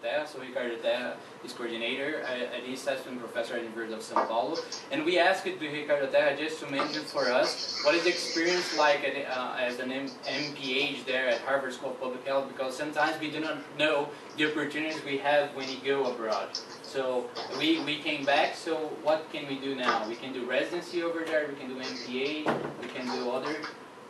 So Ricardo Terra is coordinator at, East Assistant Professor at the University of São Paulo. And we asked Ricardo Terra just to mention for us what is the experience like at, uh, as an M MPH there at Harvard School of Public Health because sometimes we do not know the opportunities we have when you go abroad. So we, we came back, so what can we do now? We can do residency over there, we can do MPA, we can do other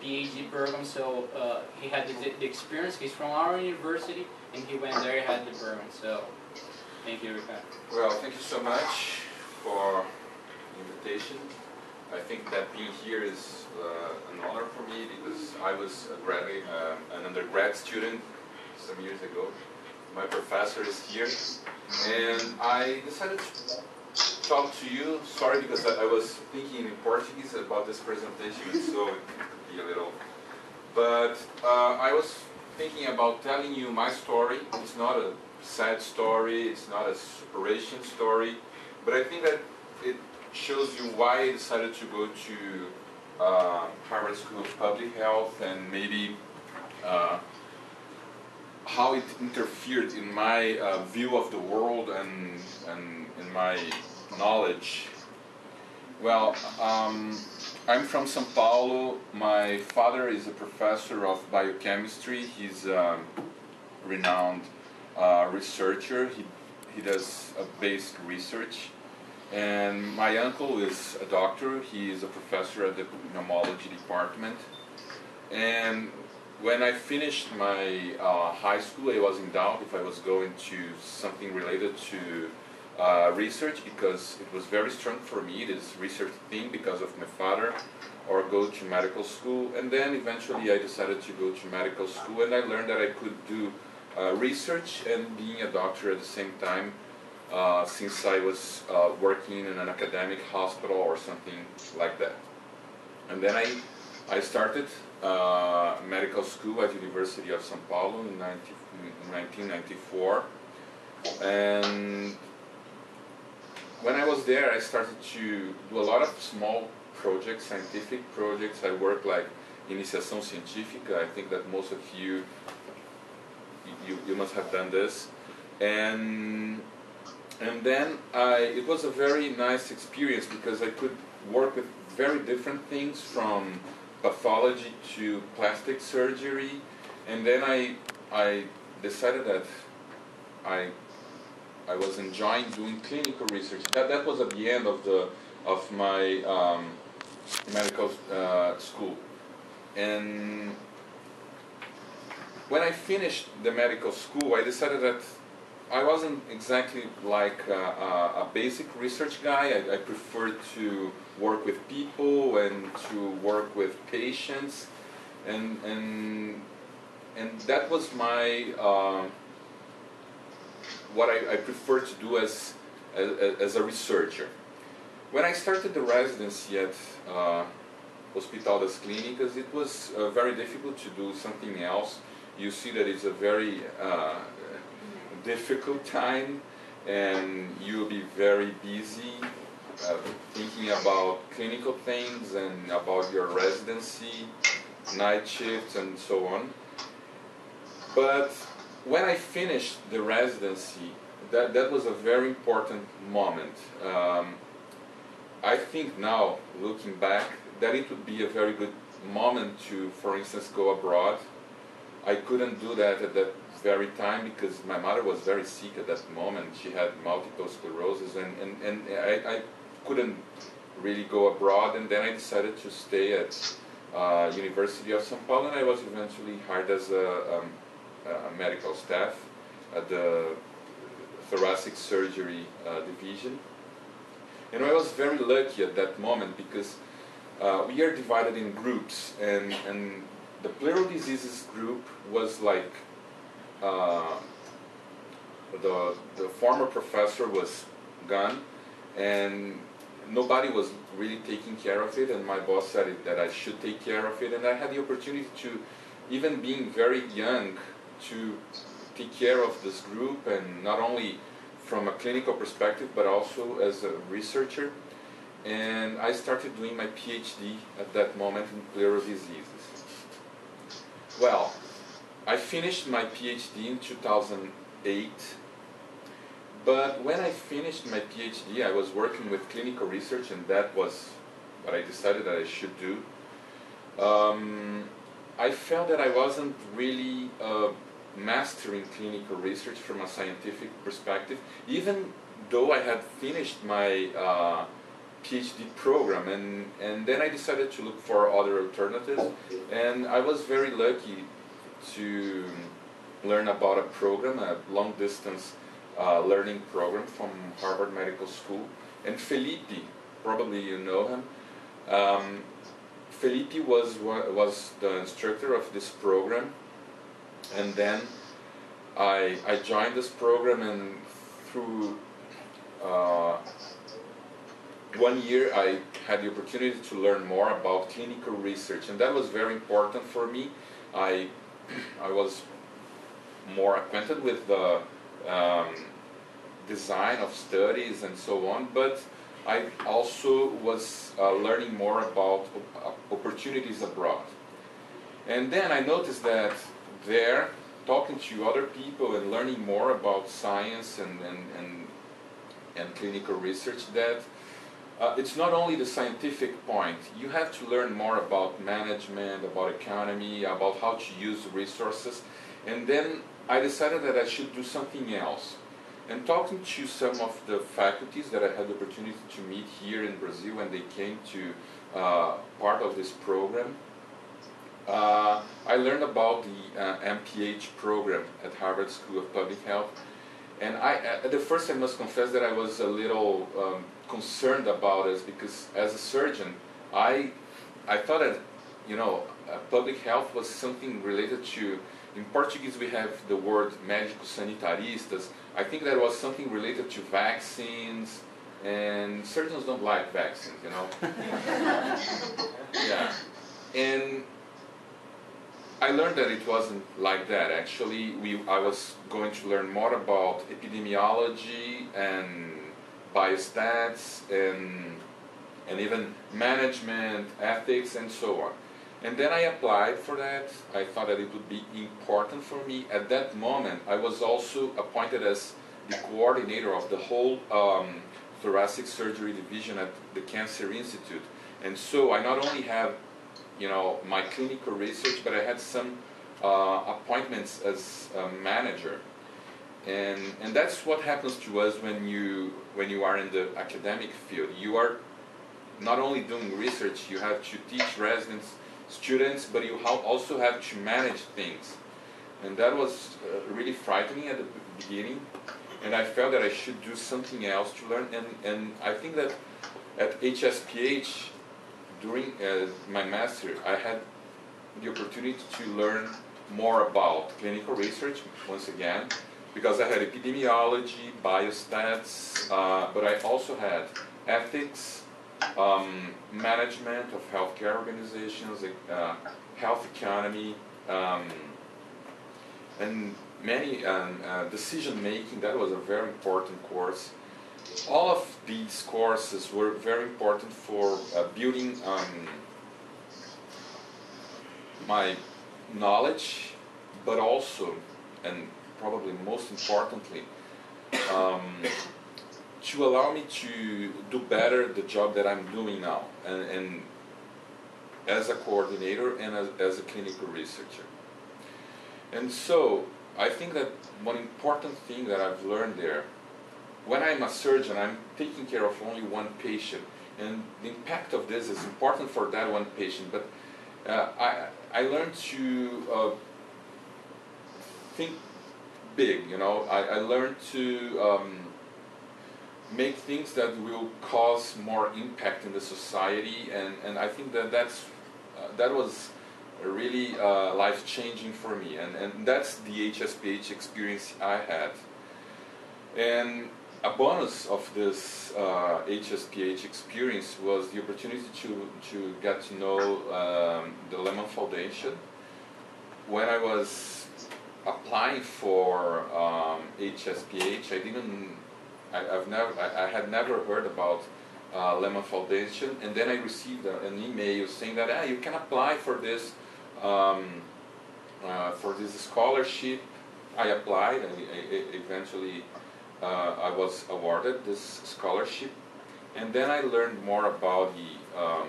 PhD program, so uh, he had the, the, experience. He's from our university, and he went there, he had the program. So, thank you, Ricardo. Well, thank you so much for the invitation. I think that being here is uh, an honor for me because I was a graduate, uh, an undergrad student some years ago. My professor is here, and I decided to talk to you. Sorry, because I, I was thinking in Portuguese about this presentation, so it could be a little. But uh, I was thinking about telling you my story. It's not a sad story. It's not a separation story, but I think that it shows you why I decided to go to uh, Harvard School of Public Health and maybe uh, how it interfered in my uh, view of the world and, and in my knowledge. Well, um, I'm from São Paulo. My father is a professor of biochemistry. He's a renowned uh, researcher. He, he does a basic research. And my uncle is a doctor. He is a professor at the pneumology department. And when I finished my uh, high school, I was in doubt if I was going to something related to uh, research because it was very strong for me, this research thing, because of my father, or go to medical school. And then eventually I decided to go to medical school and I learned that I could do uh, research and being a doctor at the same time uh, since I was uh, working in an academic hospital or something like that. And then I, I started uh, medical school at University of São Paulo in, 19, in 1994. And when I was there, I started to do a lot of small projects, scientific projects. I worked like iniciação científica. I think that most of you, you, you must have done this. And, and then I, it was a very nice experience because I could work with very different things from pathology to plastic surgery. And then I, I decided that I I was enjoying doing clinical research. That, that was at the end of the of my um, medical uh, school, and when I finished the medical school, I decided that I wasn't exactly like a, a, a basic research guy. I, I, preferred to work with people and to work with patients, and and and that was my. Uh, what I, I prefer to do as, as, as, a researcher. When I started the residency at uh, Hospital das Clínicas, it was uh, very difficult to do something else. You see that it's a very uh, difficult time and you'll be very busy uh, thinking about clinical things and about your residency, night shifts and so on. But when I finished the residency, that, that was a very important moment. Um, I think now, looking back, that it would be a very good moment to, for instance, go abroad. I couldn't do that at that very time because my mother was very sick at that moment. She had multiple sclerosis and, and, and I, I couldn't really go abroad and then I decided to stay at uh, University of São Paulo and I was eventually hired as a um, medical staff at the thoracic surgery uh, division. And I was very lucky at that moment because uh, we are divided in groups, and, and the pleural diseases group was like uh, the, the former professor was gone, and nobody was really taking care of it, and my boss said it, that I should take care of it, and I had the opportunity to, even being very young, to take care of this group and not only from a clinical perspective but also as a researcher and I started doing my PhD at that moment in pleural diseases. Well, I finished my PhD in 2008. But when I finished my PhD, I was working with clinical research, and that was what I decided that I should do. Um, I felt that I wasn't really uh, mastering clinical research from a scientific perspective, even though I had finished my uh, PhD program, and, and then I decided to look for other alternatives, and I was very lucky to learn about a program, a long distance uh, learning program from Harvard Medical School, and Felipe, probably you know him. Um, Felipe was was the instructor of this program, and then I I joined this program, and through uh, one year I had the opportunity to learn more about clinical research, and that was very important for me. I I was more acquainted with the um, design of studies and so on, but I also was uh, learning more about opportunities abroad. And then I noticed that there, talking to other people and learning more about science and, and, and, and clinical research, that uh, it's not only the scientific point. You have to learn more about management, about economy, about how to use resources. And then I decided that I should do something else. And talking to some of the faculties that I had the opportunity to meet here in Brazil when they came to uh, part of this program, uh, I learned about the uh, MPH program at Harvard School of Public Health. And I, at the first I must confess that I was a little um, concerned about it because as a surgeon, I, I thought that, you know, uh, public health was something related to in Portuguese, we have the word médicos sanitaristas. I think that was something related to vaccines, and surgeons don't like vaccines, you know. yeah, and I learned that it wasn't like that. Actually, we I was going to learn more about epidemiology and biostats and and even management, ethics, and so on. And then I applied for that. I thought that it would be important for me. At that moment, I was also appointed as the coordinator of the whole um, thoracic surgery division at the Cancer Institute. And so I not only have, you know, my clinical research, but I had some uh, appointments as a manager. And, and that's what happens to us when you, when you are in the academic field. You are not only doing research, you have to teach residents students, but you also have to manage things. And that was uh, really frightening at the beginning. And I felt that I should do something else to learn. And, and I think that at HSPH, during uh, my master, I had the opportunity to learn more about clinical research, once again, because I had epidemiology, biostats, uh, but I also had ethics, um, management of healthcare organizations, uh, health economy, um, and many um, uh, decision making. That was a very important course. All of these courses were very important for uh, building um, my knowledge, but also, and probably most importantly, um, to allow me to do better the job that I'm doing now, and, and as a coordinator and as, as a clinical researcher. And so I think that one important thing that I've learned there, when I'm a surgeon, I'm taking care of only one patient, and the impact of this is important for that one patient. But uh, I I learned to uh, think big. You know, I, I learned to um, make things that will cause more impact in the society and, and I think that that's uh, that was really uh, life changing for me and, and that's the HSPH experience I had and a bonus of this uh, HSPH experience was the opportunity to, to get to know um, the Lemann Foundation. When I was applying for um, HSPH I didn't I, have never, I, I, had never heard about uh, Lemann Foundation, and then I received a, an email saying that ah, you can apply for this um, uh, for this scholarship. I applied and I, I eventually uh, I was awarded this scholarship. And then I learned more about the, um,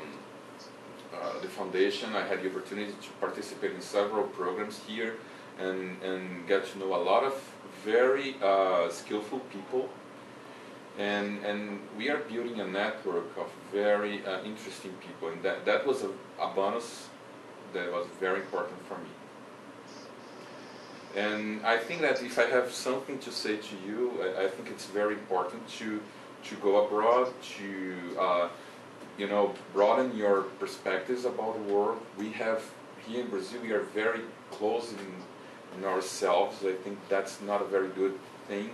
uh, the foundation. I had the opportunity to participate in several programs here and, and get to know a lot of very uh, skillful people. And, and we are building a network of very uh, interesting people, and that, that was a, a bonus that was very important for me. And I think that if I have something to say to you, I, I think it's very important to to go abroad, to uh, you know broaden your perspectives about the world. We have here in Brazil, we are very close in, in ourselves. I think that's not a very good thing.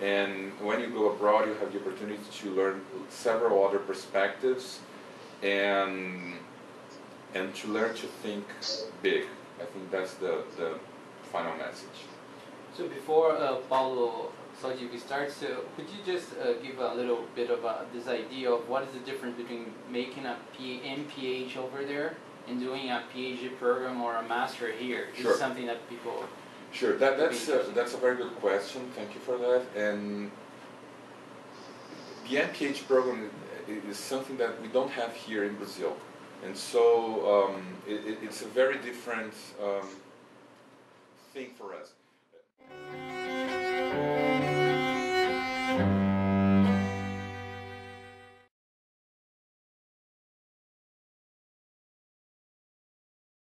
And when you go abroad, you have the opportunity to learn several other perspectives, and and to learn to think big. I think that's the the final message. So before uh, Paulo Saldiva starts, uh, could you just uh, give a little bit of uh, this idea of what is the difference between making a P MPH over there and doing a PhD program or a master here? This Sure. is something that people. Sure, that, that's, uh, that's a very good question, thank you for that. And the MPH program is something that we don't have here in Brazil. And so um, it- it's a very different um, thing for us.